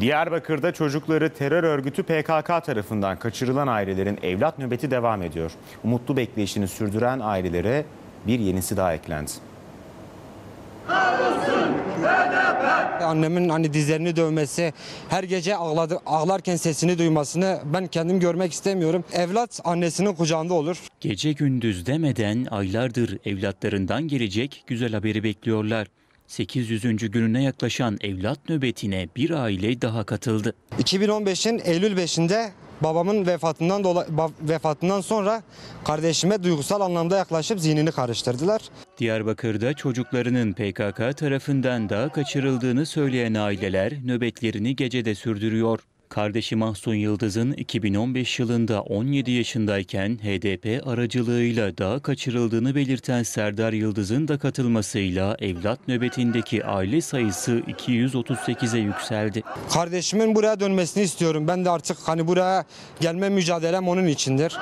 Diyarbakır'da çocukları terör örgütü PKK tarafından kaçırılan ailelerin evlat nöbeti devam ediyor. Umutlu bekleyişini sürdüren ailelere bir yenisi daha eklendi. Annemin hani dizlerini dövmesi, her gece ağladı, ağlarken sesini duymasını ben kendim görmek istemiyorum. Evlat annesinin kucağında olur. Gece gündüz demeden aylardır evlatlarından gelecek güzel haberi bekliyorlar. 800. gününe yaklaşan evlat nöbetine bir aile daha katıldı. 2015'in Eylül 5'inde babamın vefatından dolayı vefatından sonra kardeşime duygusal anlamda yaklaşıp zihnini karıştırdılar. Diyarbakır'da çocuklarının PKK tarafından daha kaçırıldığını söyleyen aileler nöbetlerini gecede sürdürüyor. Kardeşi Mahsun Yıldız'ın 2015 yılında 17 yaşındayken HDP aracılığıyla daha kaçırıldığını belirten Serdar Yıldız'ın da katılmasıyla evlat nöbetindeki aile sayısı 238'e yükseldi. Kardeşimin buraya dönmesini istiyorum. Ben de artık hani buraya gelme mücadelem onun içindir.